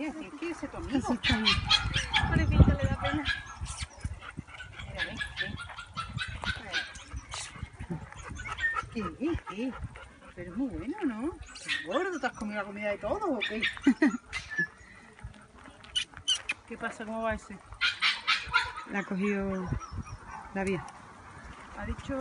Mira, si es tu amigo. Le da pena. Mira, ven, ¿Qué? Pero es muy bueno, ¿no? Qué gordo, ¿te has comido la comida de todos o qué? ¿Qué pasa? ¿Cómo va ese? La ha cogido la vía. Ha dicho